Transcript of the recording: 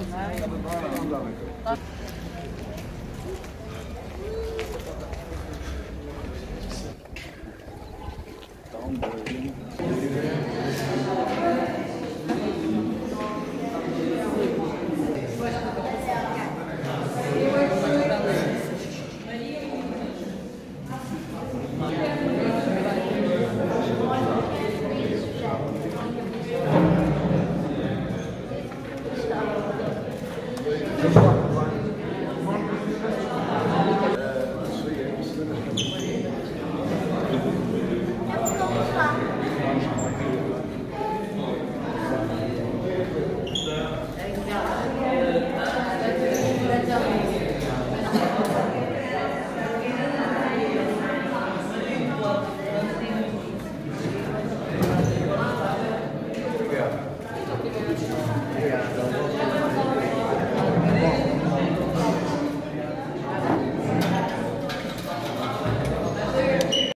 Joshua.